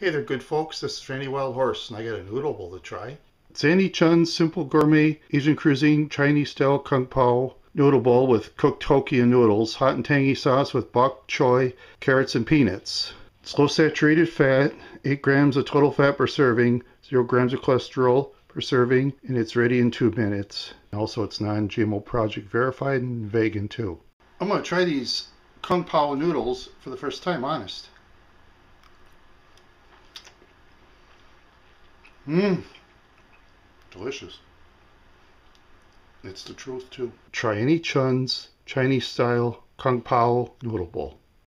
Hey there, good folks. This is Randy Wild Horse, and I got a noodle bowl to try. Sandy Chun's Simple Gourmet Asian Cuisine Chinese Style Kung Pao Noodle Bowl with cooked Hokkien noodles, hot and tangy sauce with bok choy, carrots, and peanuts. It's low saturated fat, 8 grams of total fat per serving, 0 grams of cholesterol per serving, and it's ready in 2 minutes. Also, it's non GMO Project verified and vegan too. I'm going to try these Kung Pao noodles for the first time, honest. Mmm. Delicious. It's the truth, too. Try Annie Chun's Chinese style Kung Pao noodle bowl.